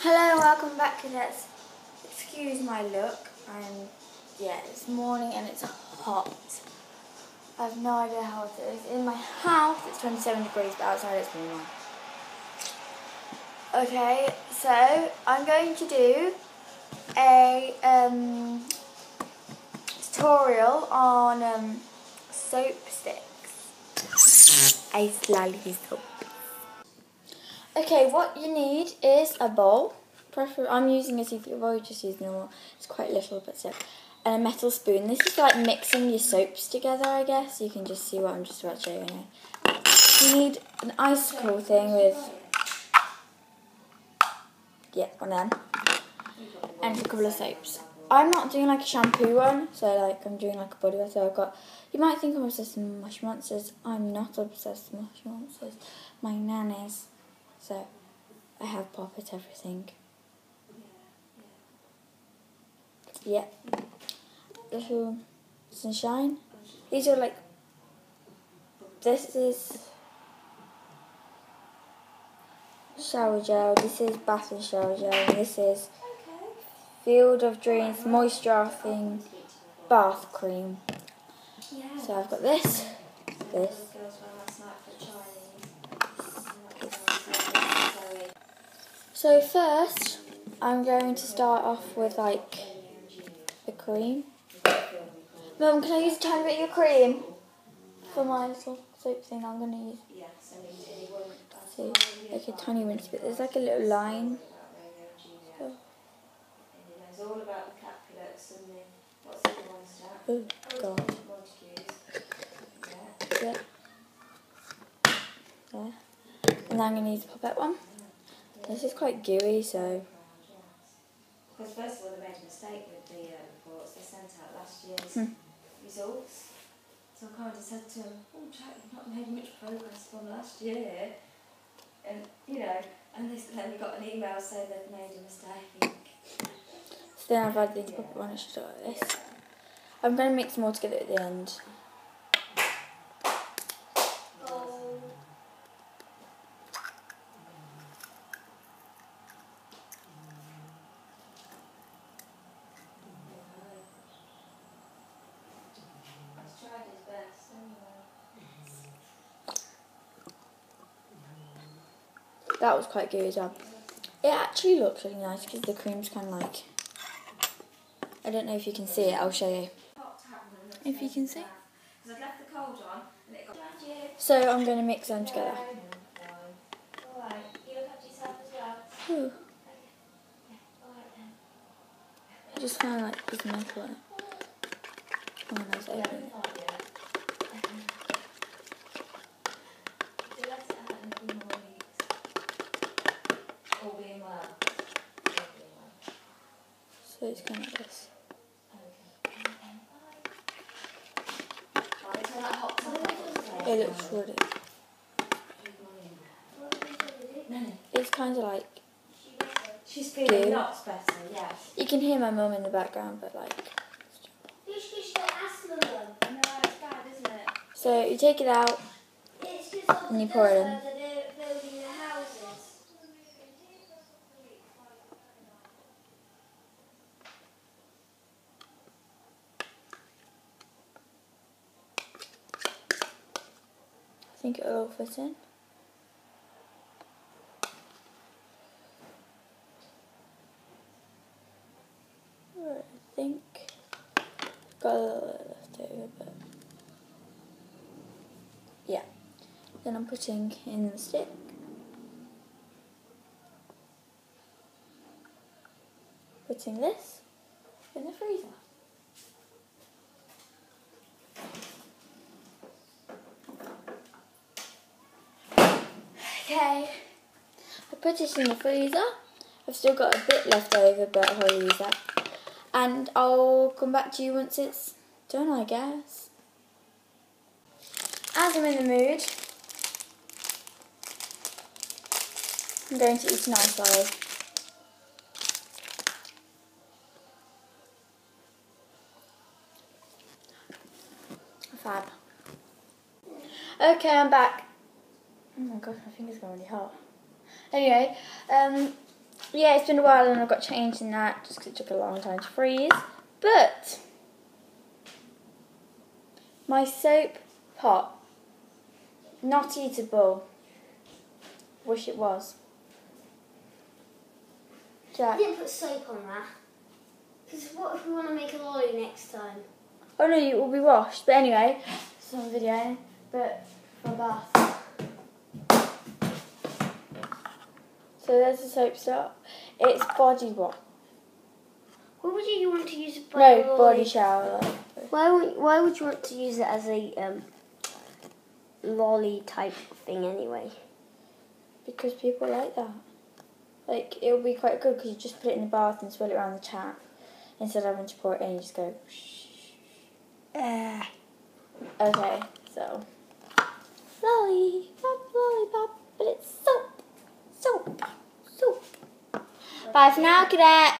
Hello welcome back to. Excuse my look. I'm yeah, it's morning and it's hot. I have no idea how it is. In my house it's 27 degrees, but outside it's warmer. Okay, so I'm going to do a um, tutorial on um, soap sticks. Ice lolly soap. Okay, what you need is a bowl. Prefer I'm using a seafood bowl, you just use normal. It's quite little, but so. And a metal spoon. This is like mixing your soaps together, I guess. You can just see what I'm just about showing you. You need an icicle thing with, yeah, one of them. And a couple of soaps. I'm not doing like a shampoo one, so like I'm doing like a body wash. So I've got, you might think I'm obsessed with Moshi Monsters. I'm not obsessed with Moshi Monsters. My nan is. So I have poppet everything. Yeah. Little sunshine. These are like this is shower gel, this is bath and shower gel, and this is Field of Dreams moisturising bath cream. So I've got this, this, So first, I'm going to start off with like the cream. Mum, can I use a tiny bit of your cream for my little soap thing? I'm going to use. See, like a tiny bit. There's like a little line. So. Oh god. Yeah. There. And I'm going to use the pop one. This is quite gooey, so. Because first of all, they made a mistake with the uh, reports. They sent out last year's Hmm. results. So I kind of said to them, oh, Jack, you've not made much progress from last year. And, you know, and they, then we got an email saying they'd made a mistake. So then I've added the pop one, I should like this. I'm going to mix them all together at the end. That was quite good as well. It actually looks really nice because the cream's kind of like. I don't know if you can see it, I'll show you. If you can see. On. So I'm going to mix them together. Ooh, just found like this metal in it. Oh, it's open. Do let it happen in a few more weeks. All being well. All being well. So it's kind of like this. Right, so that hot tub It looks really. It's kind of like. She's feeling Good. lots better, yes. You can hear my mum in the background, but like. I know, it's bad, isn't it? So you take it out. And you pour it in. I think it'll fit in. I think got a little bit left over, but yeah. Then I'm putting in the stick. Putting this in the freezer. Okay. I put it in the freezer. I've still got a bit left over, but I'll use that. And I'll come back to you once it's done, I guess. As I'm in the mood, I'm going to eat an ice lolly. Fab. Okay, I'm back. Oh my god, my finger's going really hot. Anyway, um, yeah, it's been a while and I've got changed in that just because it took a long time to freeze. But my soap pot, not eatable. Wish it was. Jack. didn't put soap on that. Because what if we want to make a lolly next time? Oh no, it will be washed. But anyway, it's on video. But for bath. So there's the soap start. It's body wash. Why would you want to use it? for No, a body shower. Why would Why would you want to use it as a um, lolly type thing anyway? Because people like that. Like, it will be quite good because you just put it in the bath and swirl it around the tap. Instead of having to pour it in, you just go. Uh, Okay, so. Lolly, pop, lollipop, but